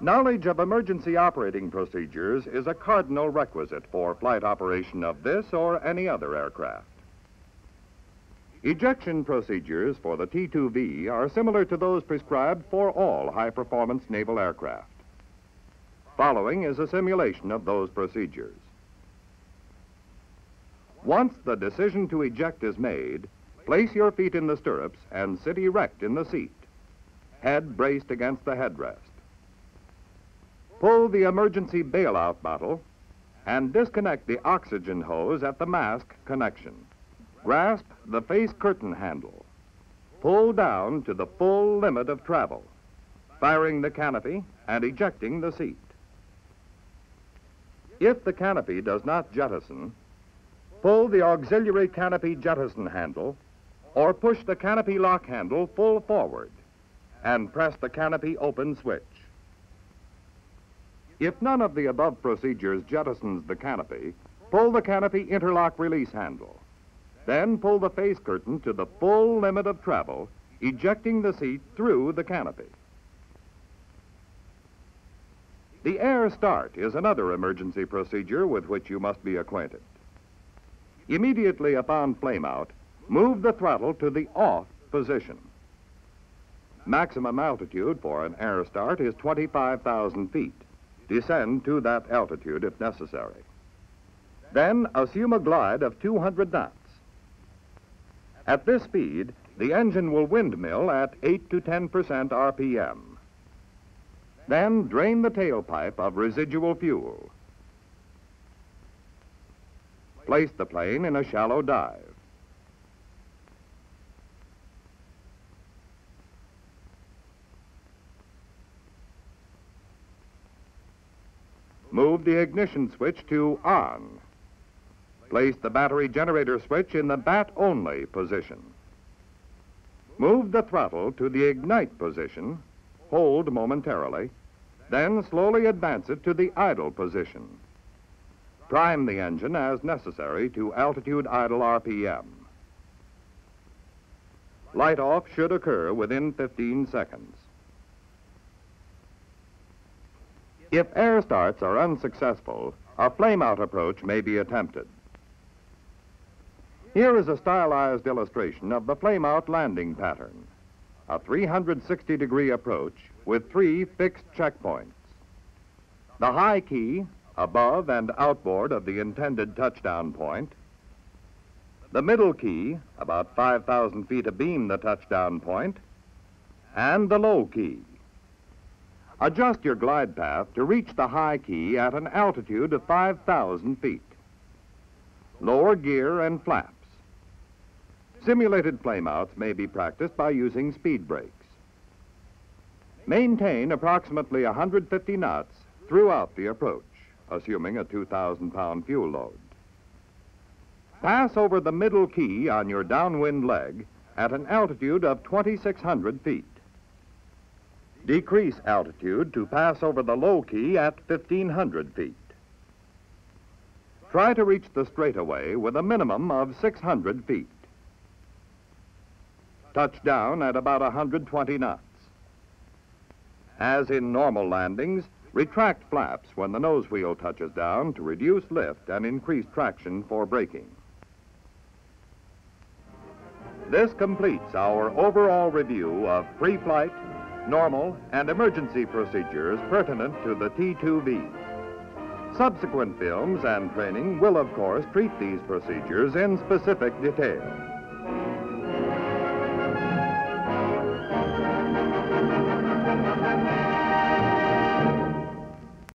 Knowledge of emergency operating procedures is a cardinal requisite for flight operation of this or any other aircraft. Ejection procedures for the T-2V are similar to those prescribed for all high-performance naval aircraft. Following is a simulation of those procedures. Once the decision to eject is made, place your feet in the stirrups and sit erect in the seat, head braced against the headrest. Pull the emergency bailout bottle and disconnect the oxygen hose at the mask connection. Grasp the face curtain handle. Pull down to the full limit of travel, firing the canopy and ejecting the seat. If the canopy does not jettison, pull the auxiliary canopy jettison handle or push the canopy lock handle full forward and press the canopy open switch. If none of the above procedures jettisons the canopy, pull the canopy interlock release handle. Then pull the face curtain to the full limit of travel, ejecting the seat through the canopy. The air start is another emergency procedure with which you must be acquainted. Immediately upon flameout, move the throttle to the off position. Maximum altitude for an air start is 25,000 feet. Descend to that altitude if necessary. Then assume a glide of 200 knots. At this speed, the engine will windmill at 8 to 10 percent RPM. Then drain the tailpipe of residual fuel. Place the plane in a shallow dive. Move the ignition switch to on. Place the battery generator switch in the bat only position. Move the throttle to the ignite position, hold momentarily, then slowly advance it to the idle position. Prime the engine as necessary to altitude idle RPM. Light off should occur within 15 seconds. If air starts are unsuccessful, a flame-out approach may be attempted. Here is a stylized illustration of the flame-out landing pattern, a 360-degree approach with three fixed checkpoints. The high key, above and outboard of the intended touchdown point. The middle key, about 5,000 feet abeam the touchdown point. And the low key, Adjust your glide path to reach the high key at an altitude of 5,000 feet. Lower gear and flaps. Simulated flameouts may be practiced by using speed brakes. Maintain approximately 150 knots throughout the approach, assuming a 2,000-pound fuel load. Pass over the middle key on your downwind leg at an altitude of 2,600 feet. Decrease altitude to pass over the low key at 1,500 feet. Try to reach the straightaway with a minimum of 600 feet. Touch down at about 120 knots. As in normal landings, retract flaps when the nose wheel touches down to reduce lift and increase traction for braking. This completes our overall review of pre-flight, normal, and emergency procedures pertinent to the T-2V. Subsequent films and training will, of course, treat these procedures in specific detail.